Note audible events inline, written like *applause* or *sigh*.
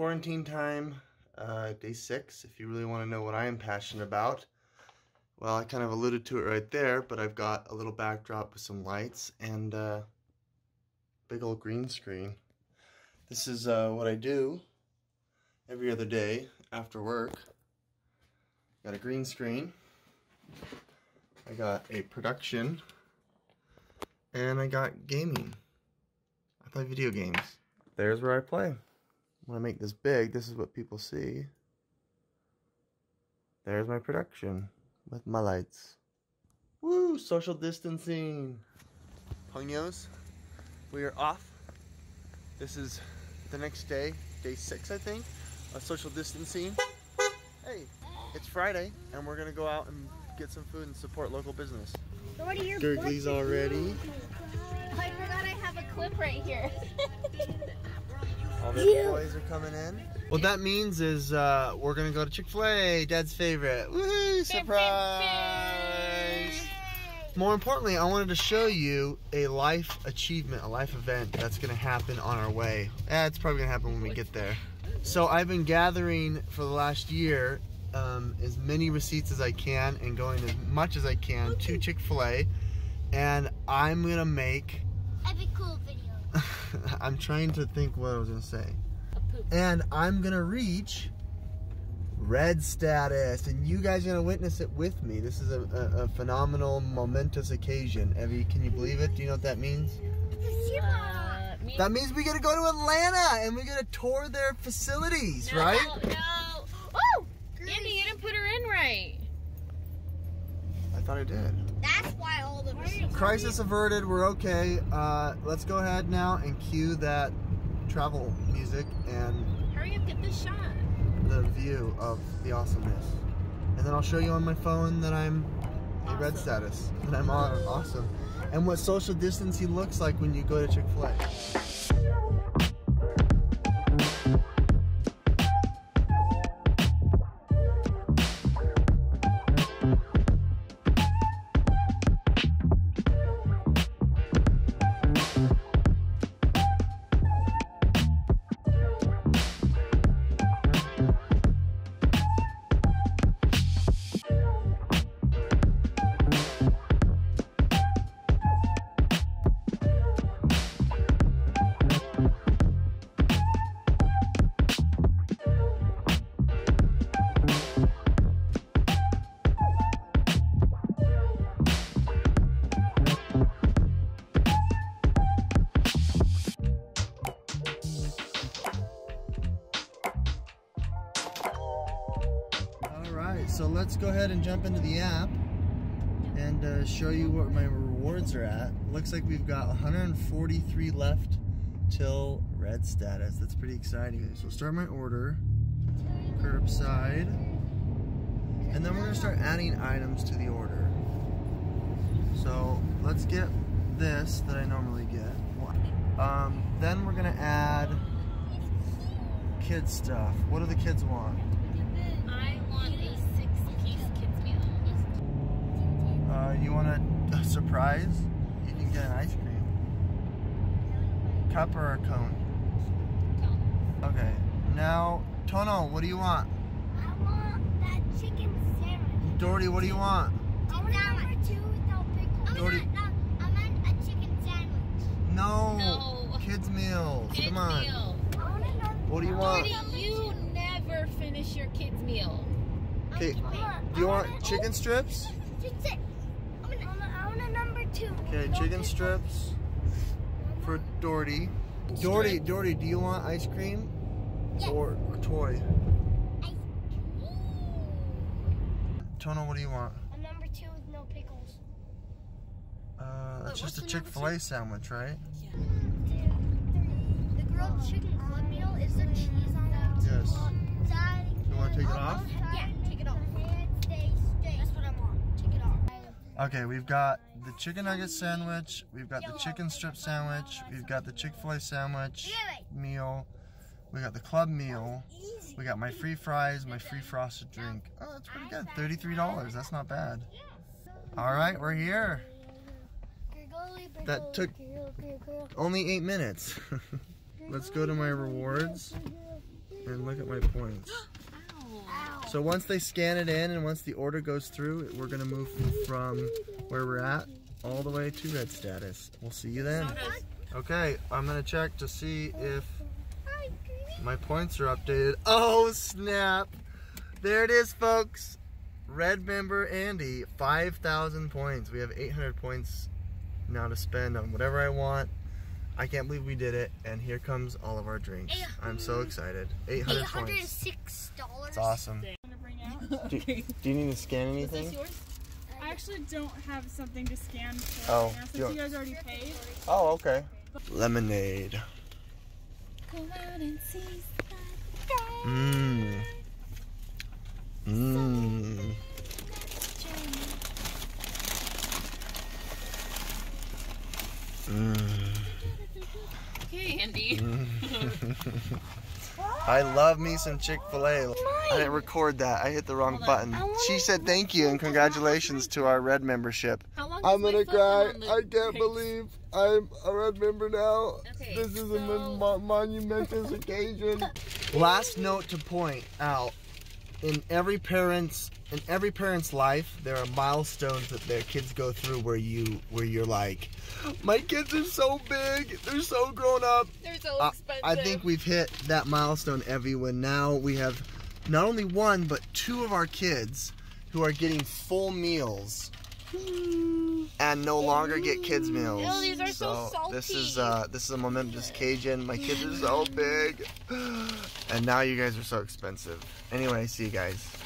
quarantine time, uh, day six, if you really want to know what I am passionate about. Well, I kind of alluded to it right there, but I've got a little backdrop with some lights and uh, big old green screen. This is uh, what I do every other day after work. Got a green screen. I got a production. And I got gaming. I play video games. There's where I play. When I make this big, this is what people see. There's my production with my lights. Woo! Social distancing. Ponyos, we are off. This is the next day, day six, I think, of social distancing. Hey, it's Friday, and we're gonna go out and get some food and support local business. Gurgley's already. Oh I forgot I have a clip right here. *laughs* All the boys are coming in. What that means is uh, we're gonna go to Chick-fil-A, Dad's favorite. Woohoo! Surprise! More importantly, I wanted to show you a life achievement, a life event that's gonna happen on our way. Eh, it's probably gonna happen when we get there. So I've been gathering for the last year um, as many receipts as I can and going as much as I can to Chick-fil-A, and I'm gonna make. Epic cool video. *laughs* I'm trying to think what I was gonna say. And I'm gonna reach red status, and you guys are gonna witness it with me. This is a, a, a phenomenal, momentous occasion. Evie, can you believe it? Do you know what that means? Uh, me- That means we gotta go to Atlanta and we gotta tour their facilities, right? No, no. Oh! Andy, you didn't put her in right. I thought I did. That's why all the receipts. Crisis averted. We're okay. Uh, let's go ahead now and cue that travel music and Hurry up, get this shot. the view of the awesomeness. And then I'll show you on my phone that I'm a red status. And I'm awesome. And what social distancing looks like when you go to Chick-fil-A. All right, so let's go ahead and jump into the app and uh, show you what my rewards are at. Looks like we've got 143 left till red status. That's pretty exciting. So start my order, curbside, and then we're gonna start adding items to the order. So let's get this that I normally get. Um, then we're gonna add kids stuff. What do the kids want? Uh, you want a, a surprise? You can get an ice cream. Cup or a cone? Okay. Now, Tono, what do you want? I want that chicken sandwich. Doherty, what do you want? I want number two without pickles. Doherty. I meant, no, a chicken sandwich. No. No. Kids meals. Kids Come on. meal. I want another. What do you want? Doherty, you never finish your kids meal. Okay. Do you I want want- chicken strips? Just sit. I want, I want, I want a two. Okay, chicken strips for Doherty. Doherty, Doherty, do you want ice cream Yes. or, or toy? Ice cream. Tono, what do you want? A number two with no pickles. Uh, that's Wait, just a what's the number Chick-fil-A sandwich, right? Yeah. The grilled chicken club meal is the cheese on that. Yes. You wanna take it off? Yeah, take it off. That's what I want. Take it off. Okay, we've got the chicken nugget sandwich, we've got the chicken strip sandwich, we've got the Chick-fil-A sandwich meal, we got the club meal, we got my free fries, my free frosted drink. Oh, that's pretty good. $33. That's not bad. All right, we're here. That took only eight minutes. *laughs* Let's go to my rewards and look at my points. So once they scan it in and once the order goes through, we're gonna move from where we're at all the way to red status. We'll see you then. Okay, I'm gonna check to see if my points are updated. Oh snap! There it is, folks. Red member Andy, 5,000 points. We have 800 points now to spend on whatever I want. I can't believe we did it, and here comes all of our drinks. I'm so excited. 800 points. $806. It's awesome. gonna bring out. *laughs* Do, do you need to scan Is anything? this yours? Uh, I actually don't have something to scan for Oh, right now, since you- you guys already paid. Oh, okay. Lemonade. Go out and see. Mmm. Mmm. Mmm. Okay, Andy. I love me some Chick fil A. I didn't record that. I hit the wrong button. She said thank you and congratulations to our red membership. I'm gonna cry. I can't believe I'm a red member now. Okay, This is a so- mon- mon- monumentous occasion. *laughs* Last note to point out: in every parent's in every parent's life, there are milestones that their kids go through where you where you're like, my kids are so big, they're so grown up. They're so expensive. I think we've hit that milestone, when now we have not only one but two of our kids who are getting full meals and no longer get kids meals. Ew, these are so This is uh this is a momentous Cajun. My kids are so big, and now you guys are so expensive. Anyway, see you guys.